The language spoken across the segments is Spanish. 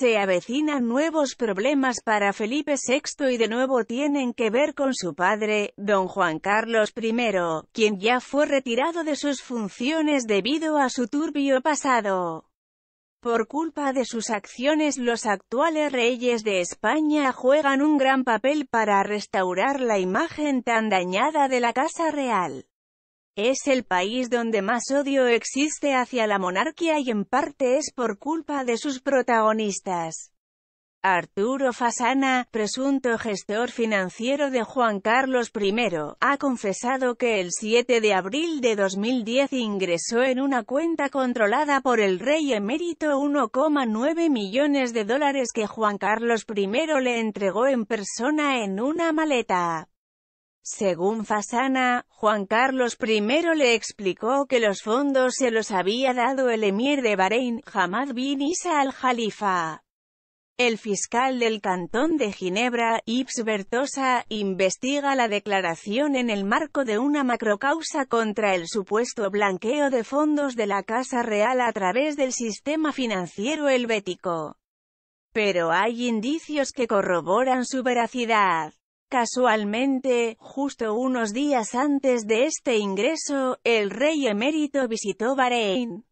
Se avecinan nuevos problemas para Felipe VI y de nuevo tienen que ver con su padre, don Juan Carlos I, quien ya fue retirado de sus funciones debido a su turbio pasado. Por culpa de sus acciones los actuales reyes de España juegan un gran papel para restaurar la imagen tan dañada de la Casa Real. Es el país donde más odio existe hacia la monarquía y en parte es por culpa de sus protagonistas. Arturo Fasana, presunto gestor financiero de Juan Carlos I, ha confesado que el 7 de abril de 2010 ingresó en una cuenta controlada por el rey emérito 1,9 millones de dólares que Juan Carlos I le entregó en persona en una maleta. Según Fasana, Juan Carlos I le explicó que los fondos se los había dado el emir de Bahrein, Hamad bin Isa al-Jalifa. El fiscal del cantón de Ginebra, Yves Bertosa, investiga la declaración en el marco de una macrocausa contra el supuesto blanqueo de fondos de la Casa Real a través del sistema financiero helvético. Pero hay indicios que corroboran su veracidad. Casualmente, justo unos días antes de este ingreso, el rey emérito visitó Bahrein.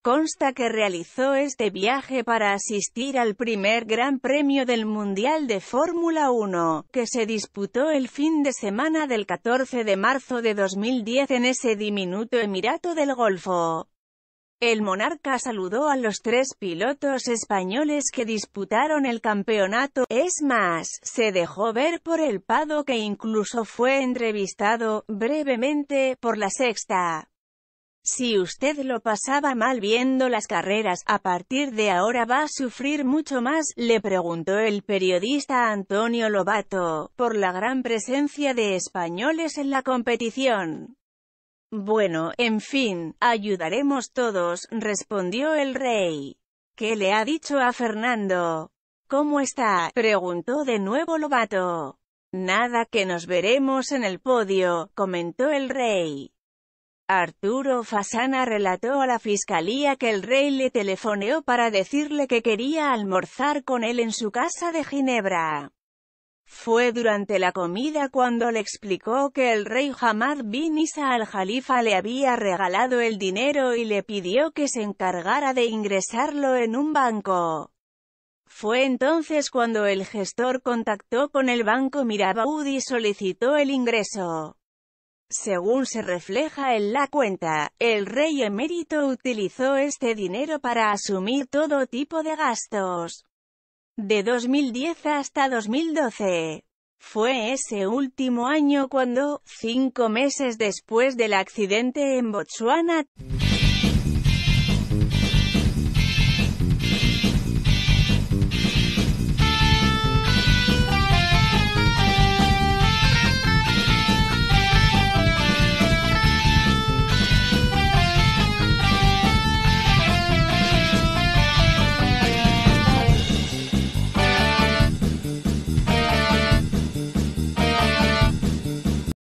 Consta que realizó este viaje para asistir al primer Gran Premio del Mundial de Fórmula 1, que se disputó el fin de semana del 14 de marzo de 2010 en ese diminuto Emirato del Golfo. El monarca saludó a los tres pilotos españoles que disputaron el campeonato, es más, se dejó ver por el Pado que incluso fue entrevistado, brevemente, por la sexta. Si usted lo pasaba mal viendo las carreras, a partir de ahora va a sufrir mucho más, le preguntó el periodista Antonio Lobato, por la gran presencia de españoles en la competición. Bueno, en fin, ayudaremos todos, respondió el rey. ¿Qué le ha dicho a Fernando? ¿Cómo está? preguntó de nuevo Lobato. Nada que nos veremos en el podio, comentó el rey. Arturo Fasana relató a la fiscalía que el rey le telefoneó para decirle que quería almorzar con él en su casa de Ginebra. Fue durante la comida cuando le explicó que el rey Hamad bin Isa al-Jalifa le había regalado el dinero y le pidió que se encargara de ingresarlo en un banco. Fue entonces cuando el gestor contactó con el banco Mirabaud y solicitó el ingreso. Según se refleja en la cuenta, el rey emérito utilizó este dinero para asumir todo tipo de gastos de 2010 hasta 2012. Fue ese último año cuando, cinco meses después del accidente en Botsuana,